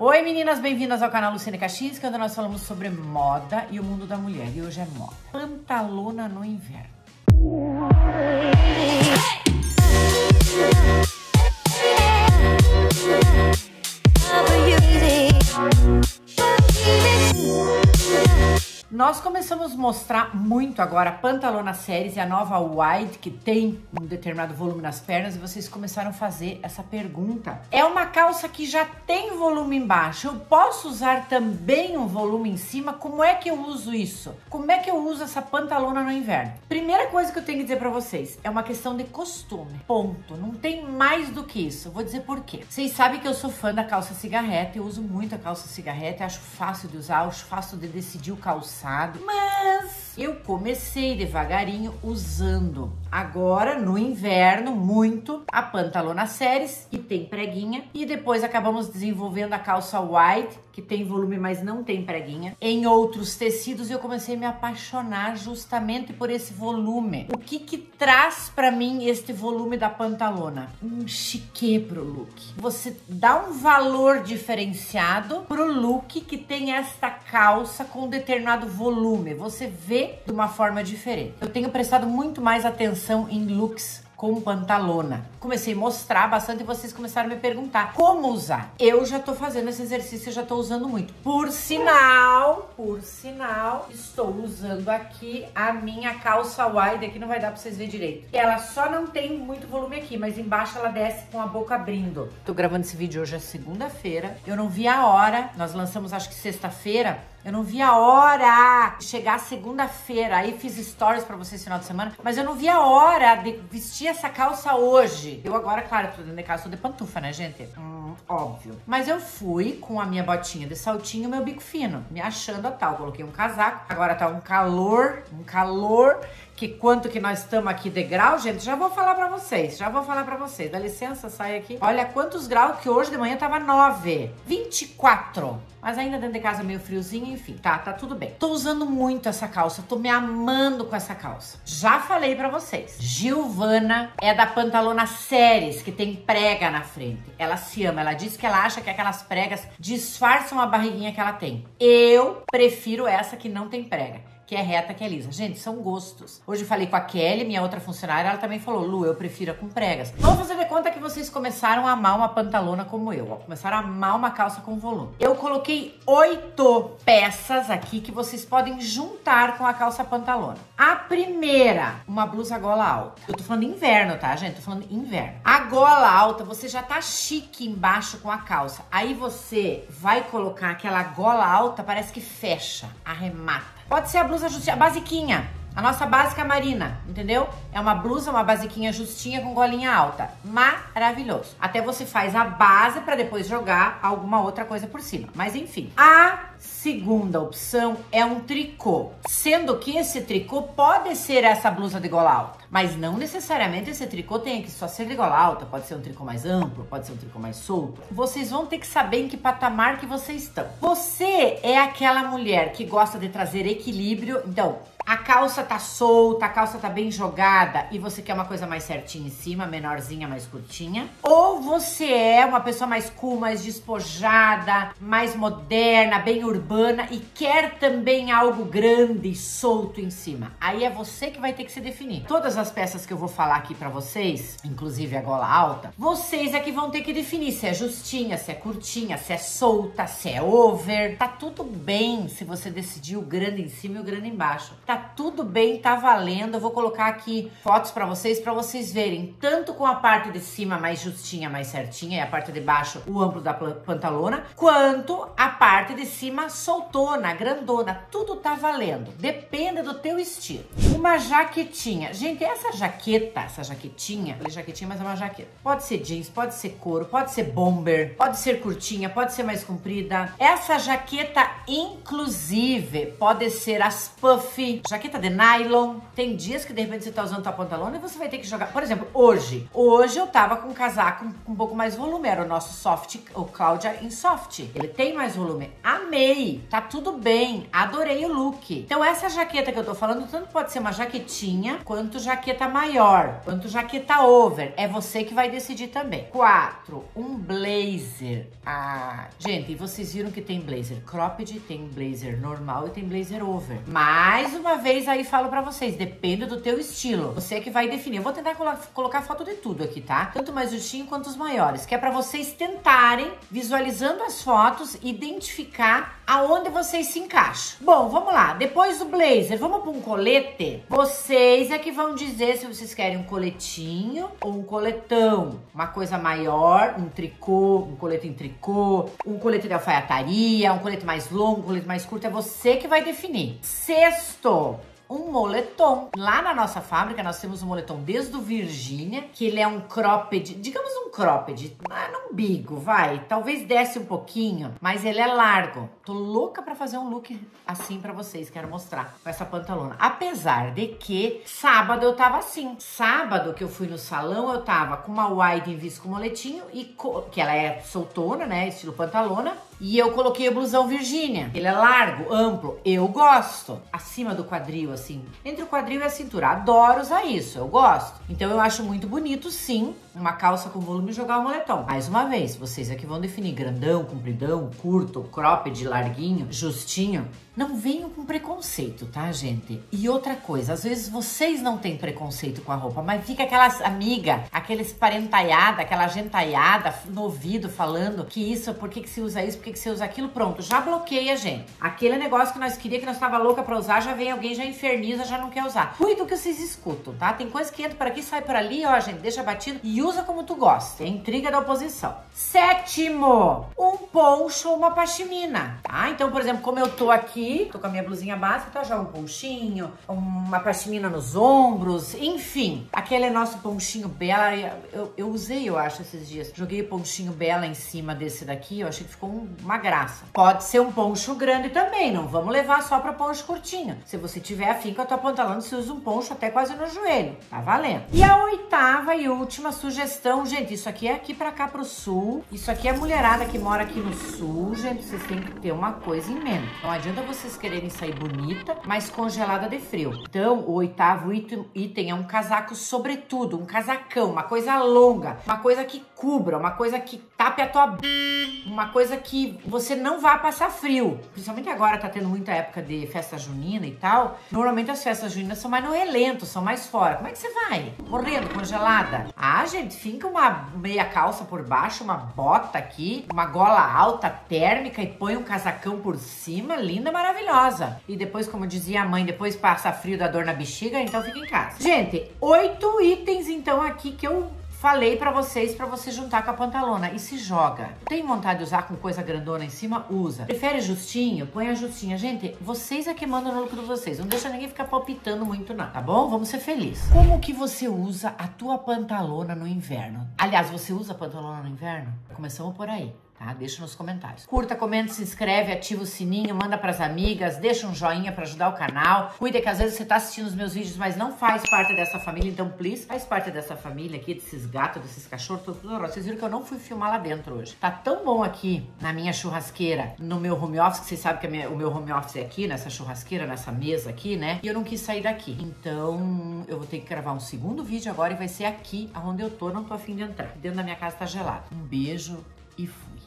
Oi meninas, bem-vindas ao canal Luciene Caxias, que é onde nós falamos sobre moda e o mundo da mulher. E hoje é moda. Pantalona no inverno. Nós começamos a mostrar muito agora a Pantalona Séries e a nova Wide, que tem um determinado volume nas pernas, e vocês começaram a fazer essa pergunta. É uma calça que já tem volume embaixo, eu posso usar também um volume em cima? Como é que eu uso isso? Como é que eu uso essa pantalona no inverno? Primeira coisa que eu tenho que dizer para vocês, é uma questão de costume, ponto. Não tem mais do que isso. Vou dizer por quê. Vocês sabem que eu sou fã da calça cigarreta, eu uso muito a calça cigarreta, acho fácil de usar, acho fácil de decidir o calçado mas eu comecei devagarinho usando. Agora no inverno muito a pantalona séries que tem preguinha e depois acabamos desenvolvendo a calça white que tem volume mas não tem preguinha em outros tecidos eu comecei a me apaixonar justamente por esse volume. O que que traz para mim este volume da pantalona? Um chique pro look. Você dá um valor diferenciado pro look que tem esta calça com determinado volume. Você vê de uma forma diferente. Eu tenho prestado muito mais atenção em looks com pantalona. Comecei a mostrar bastante e vocês começaram a me perguntar como usar. Eu já tô fazendo esse exercício, já tô usando muito. Por sinal, por sinal, estou usando aqui a minha calça wide, aqui não vai dar pra vocês verem direito. Ela só não tem muito volume aqui, mas embaixo ela desce com a boca abrindo. Tô gravando esse vídeo hoje é segunda-feira. Eu não vi a hora, nós lançamos acho que sexta-feira, eu não vi a hora de chegar segunda-feira. Aí fiz stories para vocês no final de semana. Mas eu não vi a hora de vestir essa calça hoje. Eu agora, claro, tô dentro de casa, tô de pantufa, né, gente? Hum, óbvio. Mas eu fui com a minha botinha de saltinho e meu bico fino, me achando a tal. Coloquei um casaco. Agora tá um calor, um calor que quanto que nós estamos aqui de grau, gente, já vou falar para vocês, já vou falar para vocês. Dá licença, sai aqui. Olha quantos graus que hoje de manhã tava 9, 24. Mas ainda dentro de casa meio friozinho, enfim, tá, tá tudo bem. Tô usando muito essa calça, tô me amando com essa calça. Já falei para vocês. Gilvana é da pantalona Séries, que tem prega na frente. Ela se ama, ela diz que ela acha que aquelas pregas disfarçam a barriguinha que ela tem. Eu prefiro essa que não tem prega que é reta, que é lisa. Gente, são gostos. Hoje eu falei com a Kelly, minha outra funcionária, ela também falou, Lu, eu prefiro com pregas. Vamos fazer de conta que vocês começaram a amar uma pantalona como eu, ó. Começaram a amar uma calça com volume. Eu coloquei oito peças aqui que vocês podem juntar com a calça pantalona. A primeira, uma blusa gola alta. Eu tô falando inverno, tá, gente? Tô falando inverno. A gola alta, você já tá chique embaixo com a calça. Aí você vai colocar aquela gola alta, parece que fecha, arremata. Pode ser a blusa justinha, a basiquinha. A nossa básica marina, entendeu? É uma blusa, uma basiquinha justinha com golinha alta. Maravilhoso. Até você faz a base para depois jogar alguma outra coisa por cima. Mas enfim. A segunda opção é um tricô. Sendo que esse tricô pode ser essa blusa de gola alta. Mas não necessariamente esse tricô tem que só ser de gola alta. Pode ser um tricô mais amplo, pode ser um tricô mais solto. Vocês vão ter que saber em que patamar que vocês estão. Você é aquela mulher que gosta de trazer equilíbrio. Então, a calça tá solta, a calça tá bem jogada e você quer uma coisa mais certinha em cima, menorzinha, mais curtinha. Ou você é uma pessoa mais cool, mais despojada, mais moderna, bem urbana e quer também algo grande solto em cima. Aí é você que vai ter que se definir. Todas as peças que eu vou falar aqui para vocês, inclusive a gola alta, vocês é que vão ter que definir se é justinha, se é curtinha, se é solta, se é over. Tá tudo bem se você decidir o grande em cima e o grande embaixo. Tá tudo bem, tá valendo. Eu vou colocar aqui fotos para vocês, para vocês verem, tanto com a parte de cima mais justinha, mais certinha, e a parte de baixo o amplo da pantalona, quanto a parte de cima soltona, grandona, tudo tá valendo. Depende do teu estilo. Uma jaquetinha. Gente, essa jaqueta, essa jaquetinha, falei jaquetinha, mas é uma jaqueta. Pode ser jeans, pode ser couro, pode ser bomber, pode ser curtinha, pode ser mais comprida. Essa jaqueta, inclusive, pode ser as puff, jaqueta de nylon. Tem dias que de repente você tá usando tua pantalona e você vai ter que jogar. Por exemplo, hoje. Hoje eu tava com um casaco com um pouco mais volume. Era o nosso soft, o Cláudia em soft. Ele tem mais volume. Amei. Tá tudo bem. Adorei o look. Então essa jaqueta que eu tô falando, tanto pode ser uma uma jaquetinha, quanto jaqueta maior, quanto jaqueta over. É você que vai decidir também. Quatro, um blazer. Ah, gente, vocês viram que tem blazer cropped, tem blazer normal e tem blazer over. Mais uma vez aí falo para vocês, depende do teu estilo. Você que vai definir. Eu vou tentar colo colocar foto de tudo aqui, tá? Tanto mais justinho quanto os maiores, que é para vocês tentarem, visualizando as fotos, identificar aonde vocês se encaixam. Bom, vamos lá. Depois do blazer, vamos para um colete? Vocês é que vão dizer se vocês querem um coletinho ou um coletão. Uma coisa maior, um tricô, um colete em tricô, um colete de alfaiataria, um colete mais longo, um colete mais curto. É você que vai definir. Sexto, um moletom. Lá na nossa fábrica nós temos um moletom desde o Virgínia, que ele é um cropped, digamos um cropped, ah, no umbigo, vai. Talvez desce um pouquinho, mas ele é largo. Tô louca para fazer um look assim para vocês, quero mostrar com essa pantalona. Apesar de que sábado eu tava assim. Sábado que eu fui no salão, eu tava com uma wide em vis com moletinho e que ela é soltona, né, estilo pantalona, e eu coloquei o blusão Virgínia. Ele é largo, amplo. Eu gosto. Acima do quadril, assim. Entre o quadril e a cintura. Adoro usar isso. Eu gosto. Então eu acho muito bonito, sim, uma calça com volume e jogar o moletom. Mais uma vez, vocês aqui vão definir grandão, compridão, curto, cropped, larguinho, justinho. Não venham com preconceito, tá, gente? E outra coisa, às vezes vocês não têm preconceito com a roupa, mas fica aquelas amiga, aqueles parentaiada, aquela gentaiada no ouvido falando que isso, por que, que se usa isso, por que, que se usa aquilo, pronto, já bloqueia, gente. Aquele negócio que nós queria, que nós tava louca pra usar, já vem alguém, já inferniza, já não quer usar. Cuida do que vocês escutam, tá? Tem coisa que entra por aqui, sai por ali, ó, gente, deixa batido e usa como tu gosta. É intriga da oposição. Sétimo, um poncho ou uma pashmina, tá? Então, por exemplo, como eu tô aqui, tô com a minha blusinha básica, tá já um ponchinho, uma pashmina nos ombros, enfim. Aquele nosso ponchinho bela, eu, eu usei, eu acho, esses dias. Joguei o ponchinho bela em cima desse daqui, eu achei que ficou uma graça. Pode ser um poncho grande também, não vamos levar só pra poncho curtinho. Se você tiver afim com a tua pantalona, você usa um poncho até quase no joelho, tá valendo. E a oitava e última sugestão, gente, isso aqui é aqui pra cá pro sul, isso aqui é mulherada que mora aqui no sul, gente, vocês têm que ter uma coisa em mente. Não adianta você vocês quererem sair bonita, mas congelada de frio. Então, o oitavo item é um casaco sobretudo, um casacão, uma coisa longa, uma coisa que cubra, uma coisa que tape a tua uma coisa que você não vá passar frio. Principalmente agora tá tendo muita época de festa junina e tal. Normalmente as festas juninas são mais no relento, são mais fora. Como é que você vai? Morrendo, congelada. Ah, gente, fica uma meia calça por baixo, uma bota aqui, uma gola alta térmica e põe um casacão por cima, linda, maravilhosa. E depois, como dizia a mãe, depois passa frio da dor na bexiga, então fica em casa. Gente, oito itens então aqui que eu Falei para vocês para você juntar com a pantalona e se joga. Tem vontade de usar com coisa grandona em cima? Usa. Prefere justinho? Põe a justinha. Gente, vocês é que mandam no lucro de vocês. Não deixa ninguém ficar palpitando muito não, tá bom? Vamos ser felizes. Como que você usa a tua pantalona no inverno? Aliás, você usa pantalona no inverno? Começamos por aí tá? Deixa nos comentários. Curta, comenta, se inscreve, ativa o sininho, manda pras amigas, deixa um joinha para ajudar o canal. Cuida que às vezes você tá assistindo os meus vídeos, mas não faz parte dessa família, então please, faz parte dessa família aqui, desses gatos, desses cachorros, tudo, tudo. Vocês viram que eu não fui filmar lá dentro hoje. Tá tão bom aqui na minha churrasqueira, no meu home office, que vocês sabem que minha, o meu home office é aqui, nessa churrasqueira, nessa mesa aqui, né? E eu não quis sair daqui. Então, eu vou ter que gravar um segundo vídeo agora e vai ser aqui, onde eu tô, não tô afim de entrar. Dentro da minha casa tá gelado. Um beijo e fui.